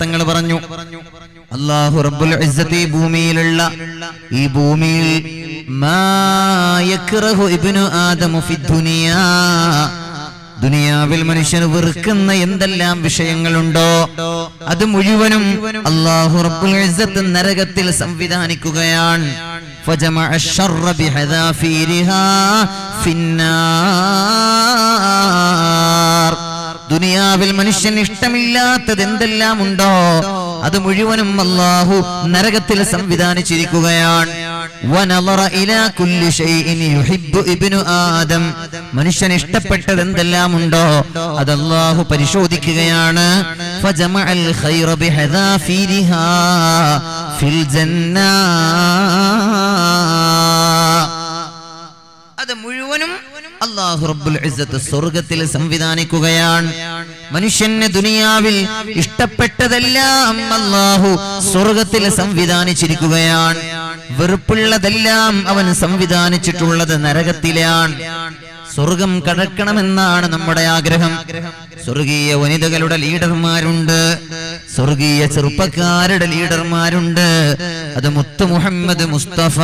തങ്ങൾ പറഞ്ഞു അല്ലാഹു റബ്ബുൽ ഇസ്സത്തി ഭൂമിയിലുള്ള ഈ ഭൂമിയിൽ മാ യക്റഹു ഇബ്നു ആദമു ഫി ദുനിയാ ദുനിയാവിൽ മനുഷ്യന് വെറുക്കുന്ന എന്തെല്ലാം വിഷയങ്ങളുണ്ടോ അത് മുഴുവനും അല്ലാഹു റബ്ബുൽ ഇസ്സത്ത് നരകത്തിൽ സംവിധാനിക്കുകയാണ് فجمع الشر بحذافيرها في النار ദുനിയാവിൽ മനുഷ്യൻ ഇഷ്ടമില്ലാത്തത് എന്തെല്ലാം ഉണ്ടോ അത് മുഴുവനും അല്ലാഹു നരകത്തിൽ സംവിധാനിച്ചിരിക്കുകയാണ് വനളറ ഇലാ كل شيء യുഹിബ്ബു ഇബ്നു ആദം. മനുഷ്യൻ ഇഷ്ടപ്പെട്ടത് ഉണ്ടോ അത് അല്ലാഹു പരിശോധിക്കുകയാണ് അത് മുഴുവനും അള്ളാഹു റബ്ബുൽ ഇസ്സത്ത് സ്വർഗത്തിൽ സംവിധാനിക്കുകയാണ്. മനുഷ്യന് ദുനിയാവിൽ ഇഷ്ടപ്പെട്ടതെല്ലാം അള്ളാഹു സ്വർഗത്തിൽ സംവിധാനിച്ചിരിക്കുകയാണ്. വെറുപ്പുള്ളതെല്ലാം അവൻ സംവിധാനിച്ചിട്ടുള്ളത് നരകത്തിലാണ്. സ്വർഗം കടക്കണമെന്നാണ് നമ്മുടെ ആഗ്രഹം. സ്വർഗീയ വനിതകളുടെ ലീഡർമാരുണ്ട്. സ്വർഗീയ ചെറുപ്പക്കാരുടെ ലീഡർമാരുണ്ട്. അത് മുത്തു മുഹമ്മദ് മുസ്തഫ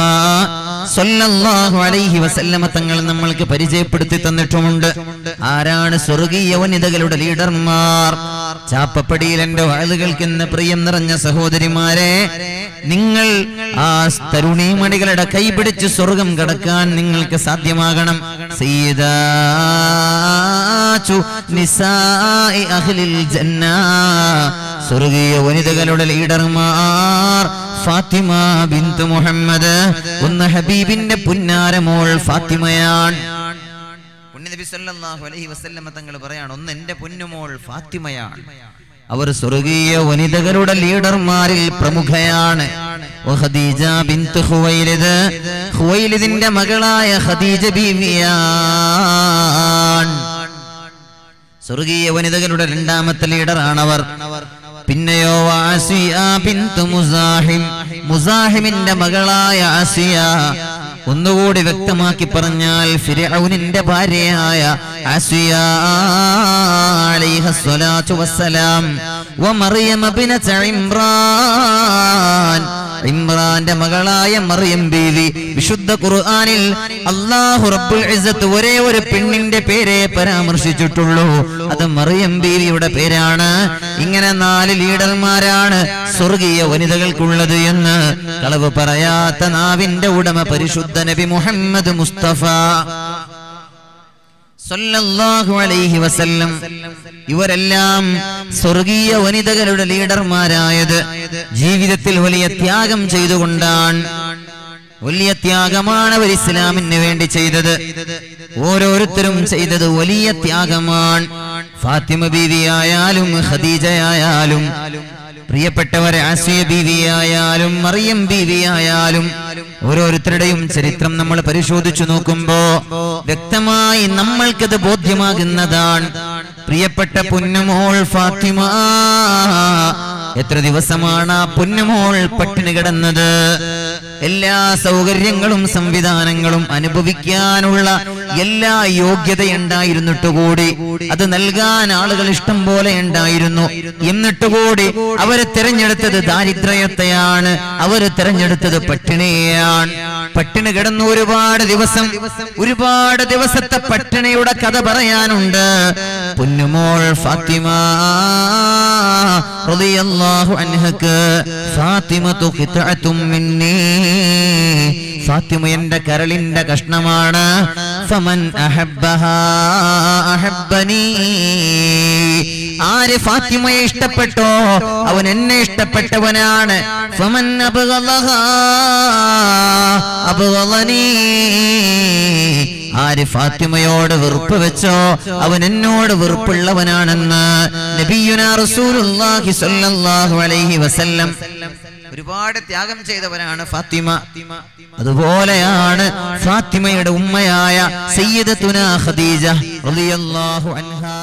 സല്ലല്ലാഹു അലൈഹി വസല്ലമ തങ്ങൾ നമ്മൾക്ക് പരിചയപ്പെടുത്തി തന്നിട്ടുമുണ്ട്. ആരാണ് സ്വർഗീയ വനിതകളുടെ ലീഡർമാർ? ചാപ്പപ്പടിയിൽ എന്റെ വാളുകൾക്ക് കേൾക്കുന്ന പ്രിയം നിറഞ്ഞ സഹോദരിമാരെ നിങ്ങൾ ആ തരുണീമണികളുടെ കൈപിടിച്ച് സ്വർഗം കടക്കാൻ നിങ്ങൾക്ക് സാധ്യമാകണം. നിസാഇ അഹ്ലിൽ ജന്ന. സ്വർഗീയ വനിതകളുടെ ലീഡർമാർ ഫാത്തിമ ബിന്ദു മുഹമ്മദ് ഒന്ന് ഹബീബിന്റെ പുന്നാരമോൾ ഫാത്തിമയാണ്. പുണ്യനബി സല്ലല്ലാഹു അലൈഹി വസല്ലമ തങ്ങൾ പറയാണ് ഒന്ന് എന്റെ പൊന്നുമോൾ ഫാത്തിമയാണ്. അവർ സ്വർഗീയ വനിതകളുടെ ലീഡർമാരിൽ പ്രമുഖയാണ്. ബിന്ത് ഖുവൈലിദിന്റെ മകളായ ഖദീജ ബീവിയാണ്. സ്വർഗീയ വനിതകളുടെ രണ്ടാമത്തെ ലീഡറാണ് അവർ പിന്നെയോ ആസിയ ബിൻത് മുസാഹിം. മുസാഹിമിന്റെ മകളായ ആസിയ ഒന്നുകൂടി വ്യക്തമാക്കി പറഞ്ഞാൽ ഫിർഔനിന്റെ ഭാര്യയായ ഇമ്രാൻ ഇമ്രാന്റെ മകളായ മറിയം ബീവി വിശുദ്ധ ഖുർആനിൽ അള്ളാഹു റബ്ബുൽ ഇസ്സത്ത് ഒരേ ഒരു പെണ്ണിന്റെ പേരെ പരാമർശിച്ചിട്ടുള്ളൂ. അത് മറിയം ബീവിയുടെ പേരാണ്. ഇങ്ങനെ നാല് ലീഡർമാരാണ് സ്വർഗീയ വനിതകൾക്കുള്ളത് എന്ന് കളവ് പറയാത്ത നാവിന്റെ ഉടമ പരിശുദ്ധ നബി മുഹമ്മദ് മുസ്തഫ. അലൈഹി വസല്ലം. ഇവരെല്ലാം സ്വർഗീയ വനിതകളുടെ ലീഡർമാരായത് ജീവിതത്തിൽ വലിയ ത്യാഗം ചെയ്തുകൊണ്ടാണ്. വലിയ ത്യാഗമാണ് അവർ ഇസ്ലാമിന് വേണ്ടി ചെയ്തത്. ഓരോരുത്തരും ചെയ്തത് വലിയ ത്യാഗമാണ്. ഫാത്തിമ ബീവിയായാലും ഖദീജയായാലും പ്രിയപ്പെട്ടവരെ ആശയ ബീവിയായാലും മറിയം ബീവിയായാലും ഓരോരുത്തരുടെയും ചരിത്രം നമ്മൾ പരിശോധിച്ചു നോക്കുമ്പോ വ്യക്തമായി നമ്മൾക്കത് ബോധ്യമാകുന്നതാണ്. പ്രിയപ്പെട്ട പുന്നമോൾ ഫാത്തിമ എത്ര ദിവസമാണ് ആ പുന്നമോൾ പട്ടിണി കിടന്നത്? എല്ലാ സൗകര്യങ്ങളും സംവിധാനങ്ങളും അനുഭവിക്കാനുള്ള എല്ലാ യോഗ്യതയുണ്ടായിരുന്നിട്ട് കൂടി അത് നൽകാൻ ആളുകൾ ഇഷ്ടം പോലെ ഉണ്ടായിരുന്നു. എന്നിട്ട് കൂടി അവർ തിരഞ്ഞെടുത്തത് ദാരിദ്ര്യത്തെയാണ്. അവർ തിരഞ്ഞെടുത്തത് പട്ടിണിയെയാണ്. പട്ടിണി കിടന്നു ഒരുപാട് ദിവസം ഒരുപാട് ദിവസത്തെ പട്ടിണിയുടെ കഥ പറയാനുണ്ട്. പൊന്നുമോൾ ഫാത്തിമ റളിയല്ലാഹു അൻഹക്ക് ഫാത്തിമത്തു ഖിത്അത്തും മിന്നീ. ഫാത്തിമ എന്റെ കരളിന്റെ കഷ്ണമാണ്. ഫമൻ അഹബ്ബനീ ആര് ഫാത്തിമയെ ഇഷ്ടപ്പെട്ടോ? അവൻ എന്നെ ഇഷ്ടപ്പെട്ടവനാണ്. ഫമൻ അബ്ഗളഹാ അബ്ഗളനീ ആര് ഫാത്തിമയോട് വെറുപ്പ് വെച്ചോ? അവൻ എന്നോട് വെറുപ്പുള്ളവനാണെന്ന് ഒരുപാട് ത്യാഗം ചെയ്തവനാണ് ഫാത്തിമ. അതുപോലെയാണ് ഫാത്തിമയുടെ ഉമ്മയായ സയ്യിദത്തുന ഖദീജ റളിയല്ലാഹു അൻഹാ.